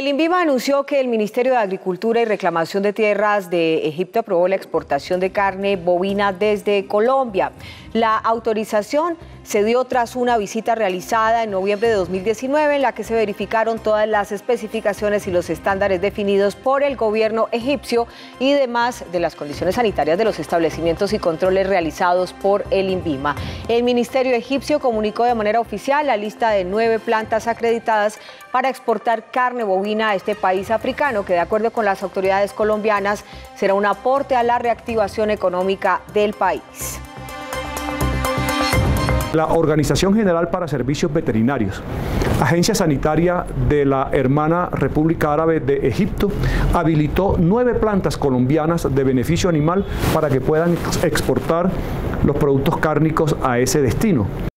El INVIMA anunció que el Ministerio de Agricultura y Reclamación de Tierras de Egipto aprobó la exportación de carne bovina desde Colombia. La autorización se dio tras una visita realizada en noviembre de 2019 en la que se verificaron todas las especificaciones y los estándares definidos por el gobierno egipcio y demás de las condiciones sanitarias de los establecimientos y controles realizados por el INVIMA. El Ministerio egipcio comunicó de manera oficial la lista de nueve plantas acreditadas para exportar carne bovina a este país africano, que de acuerdo con las autoridades colombianas será un aporte a la reactivación económica del país. La Organización General para Servicios Veterinarios, Agencia Sanitaria de la hermana República Árabe de Egipto, habilitó nueve plantas colombianas de beneficio animal para que puedan exportar los productos cárnicos a ese destino.